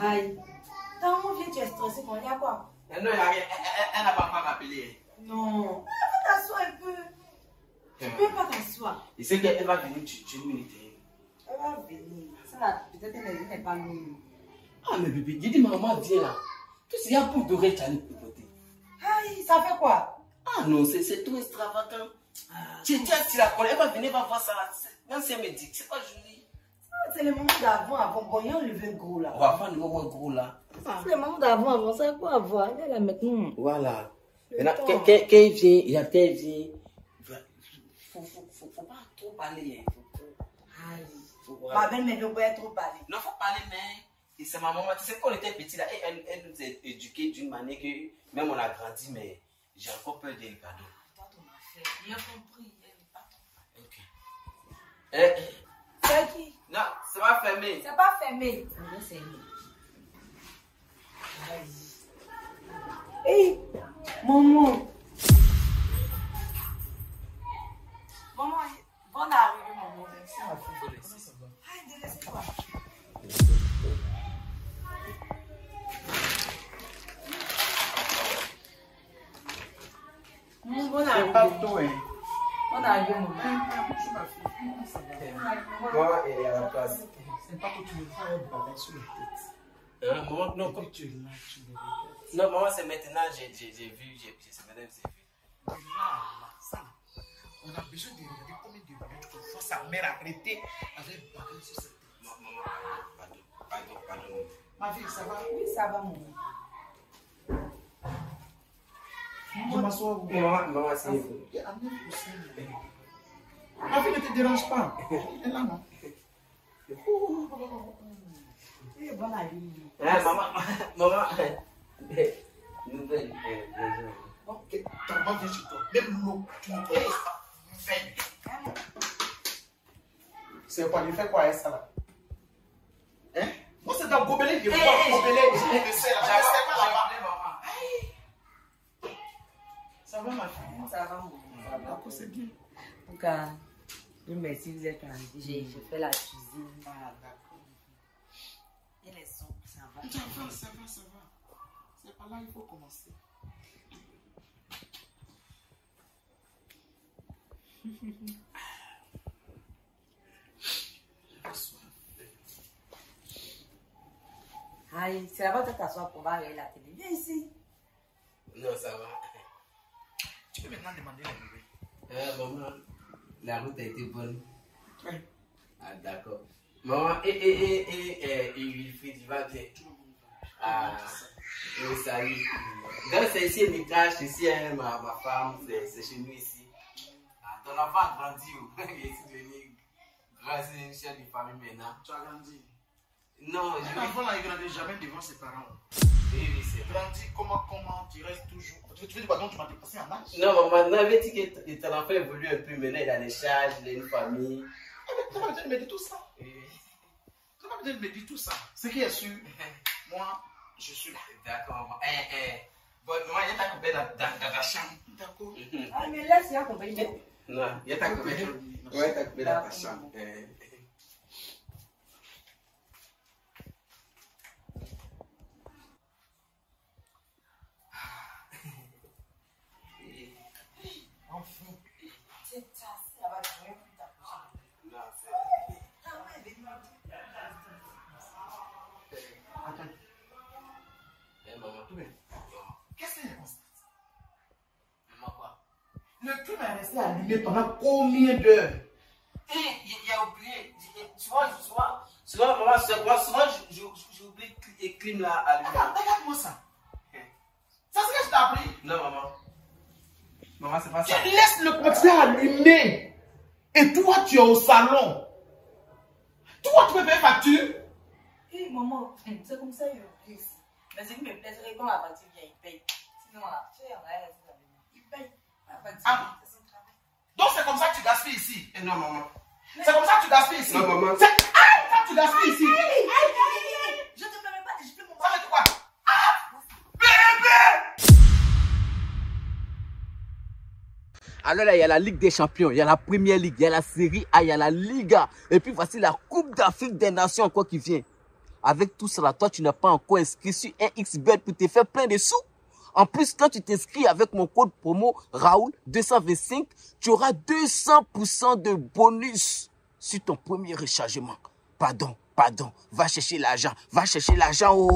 Aïe. Tant on vient, tu es stressé, il y a quoi Non, il y a rien. Elle- elle- Elle n'a pas encore. Non. Ah, T'assois un peu. Tu peux pas t'asseoir. Il sait qu'elle va venir tu tu une minute. Elle va venir. Ça peut-être elle n'est pas loin. Ah, mais bébé, dit maman, viens là. Qu'est-ce qu'il y a pour d'oreilles, tu as une côté Aïe, ça fait quoi? Ah non, c'est trop extravagant. Tu tu- tu la connais, elle va venir, elle va voir ça. Même si elle me dit, c'est pas joli. Ah, C'est le moment d'avant, avant. Bon, il y a enlevé gros là. On va prendre le moment gros là. C'est le moment d'avant, avant. Ça, quoi avoir Elle est là maintenant. Voilà. Le Maintenant, il vient, il y a quand il vient. Faut, faut, faut, faut pas trop parler. hein. Faut, faut, Aïe. faut Ma belle-mère ne peut trop parler. Non, faut parler, mais. Et c'est ma maman. Tu sais, quand on était petit là, elle, elle, nous a éduqués d'une manière que même on a grandi, mais j'ai encore peur d'elle, pardon. Toi, ton affaire. Il a compris. Elle n'est pas ton Ok. Eh, fermé. C'est pas fermé. Hé, maman. Maman, bonne arrivée, maman. Merci, délaissez-toi. Maman, bonne C'est pas arrivée. tout, hein. Bonne arrivée, maman. Moi, elle est à la place. C'est pas que tu me vois un bavard sur la tête. Hein, maman, non, comme tu es là, tu me regardes. Non, maman, c'est maintenant, j'ai j'ai- j'ai vu, j'ai j'ai- c'est maintenant j'ai vu. Là, là, ça, on a besoin de regarder combien de minutes qu'on voit sa mère arrêter avec un bavard sur sa tête. Ma- Maman, pardon, pardon, pardon. Ma fille, ça va? Oui, ça va, maman. Je m'assois Maman, maman, c'est Il y a un neuf ou cinq minutes. Ma fille ne te dérange pas. Elle est là, non? Oui, bonne arrivée. Hein, maman, maman, eh, nouvelle, eh, raison. Ok, ta maman vient chez toi. Même l'eau, tu ne connais pas. Fais. C'est quoi Il fait quoi avec ça là Hein Moi, c'est dans Gobelin, je vois Eh, eh, Gobelin. j'ai- Je ne sais j'ai- pas. Je sais pas j'ai là-bas. appelé maman. Ça va, ma fille Ça va, maman. Ça va. D'accord, c'est En Dieu merci, vous êtes arrivés. J'ai j'ai fait la cuisine. Ah, d'accord. Et les sons, ça va. Ça va, ça va, ça va. C'est pas là il faut commencer. Aïe, c'est là-bas que tu t'assois pour voir la télé. Viens ici. Non, ça va. Tu peux maintenant demander la nouvelle. Eh, maman, la route a été bonne. Oui. Ah, d'accord. Maman, et, et, et, et, et, et Wilfried, il va bien. Ah, oui, salut. Donc, c'est ici, une crache, ici, hein, ma, ma femme, c'est c'est chez nous ici. Ah, ton enfant a grandi, il est devenu grand, c'est une chef de famille maintenant. Tu as grandi. Non, je Un enfant là, il grandit jamais devant ses parents. oui, oui, c'est vrai. Grandis comment, comment, tu restes toujours. Tu veux dire, pardon, tu m'as dépassé en âge Non, maman, on avait dit que ton enfant évolue un peu, maintenant il a des charges, il a une famille. Tu n'as pas besoin de me dire tout ça? Tu n'as pas besoin de me dire tout ça? Ce qui est sûr, moi, je suis là. D'accord, maman. Eh, eh. Bon, maman, il y a ta coupée dans, dans, dans ta chambre? D'accord. Mhm. Ah, mais il y a compagnie. Non, il y a ta coupée. Ouais, ta coupée dans ta chambre? Eh. Enfin. C'est ça, c'est là-bas, tu viens plus t'approcher. Non, c'est. Ah ouais, viens. Attends. Eh, maman. Qu'est-ce que Maman, quoi? Le crime est resté allumé pendant combien d'heures Eh, il a oublié. Eh, Tu vois, souvent, souvent, maman, Souvent, je- j'oublie les crimes là lui. Regarde, regarde-moi ça. Ça, c'est ce que je t'ai appris. Non, maman. Maman, c'est pas Tu ça. laisses le coxer allumé. Et toi, tu es au salon. Toi, tu peux payer facture? Hé, maman, c'est comme ça, il me plaît ici. Mais ce qui me c'est que quand la facture vient, il paye. Sinon, là, tu resté avec moi. Il paye. La facture, Ah. c'est son travail. Donc, c'est comme ça que tu gaspilles ici. Eh, non, maman. C'est comme ça que tu gaspilles ici. Non, maman. C'est ah, ça que tu gaspilles ici. Je Alors là, il y a la Ligue des Champions, il y a la Première Ligue, il y a la Série A, il y a la Liga. Et puis voici la Coupe d'Afrique des Nations encore qui vient. avec tout cela, toi, tu n'as pas encore inscrit sur un XBet pour te faire plein de sous. En plus, quand tu t'inscris avec mon code promo Raoul225, tu auras 200% de bonus sur ton premier rechargement. Pardon, pardon. Va chercher l'argent. Va chercher l'argent. Oh.